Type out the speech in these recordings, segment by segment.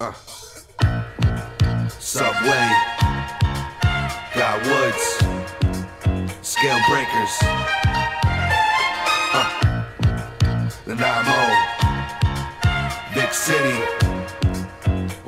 Uh. Subway. Guy Woods. Scale Breakers. Uh. The Namo. Big City.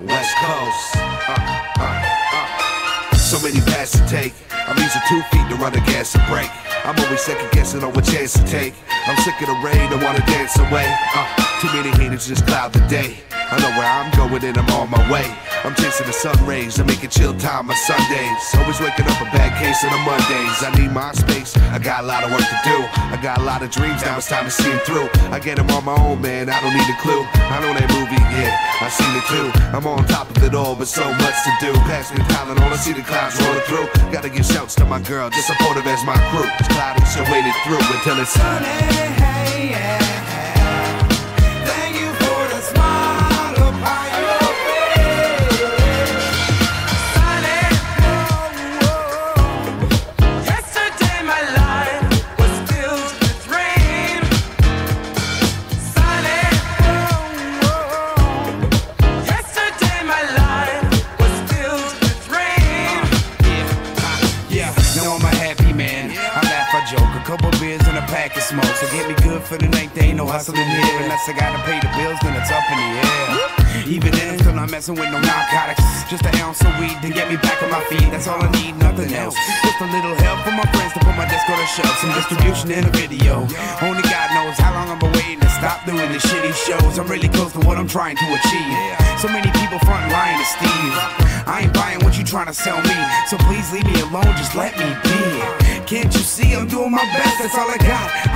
West Coast. Uh, uh, uh. So many paths to take. I'm using two feet to run the gas and brake. I'm always second guessing on what chance to take. I'm sick of the rain, I wanna dance away. Uh, too many haters just cloud the day. I know where I'm going and I'm on my way. I'm chasing the sun rays, I make it chill time on Sundays. Always waking up a bad case on the Mondays. I need my space, I got a lot of work to do. I got a lot of dreams, now it's time to see them through. I get them on my own, man, I don't need a clue. I know that movie, yeah, I seen it too. I'm on top of it all, but so much to do. Pass me Tylenol, I see the clouds rolling through. Gotta give shouts to my girl, just supportive as my crew. It's cloudy, so wait it through until it's sunny. And of smoke. So get me good for the night, there ain't no hustling here. Unless I gotta pay the bills, then it's up in the air. Even then, still not messing with no narcotics. Just an ounce of weed to get me back on my feet. That's all I need, nothing else. Just a little help from my friends to put my disc on the shelf. Some distribution in a video. Only God knows how long I've been waiting to stop doing the shitty shows. I'm really close to what I'm trying to achieve. So many people front lying to Steve. I ain't buying what you trying to sell me. So please leave me alone, just let me be. Can't you see I'm doing my best? That's all I got.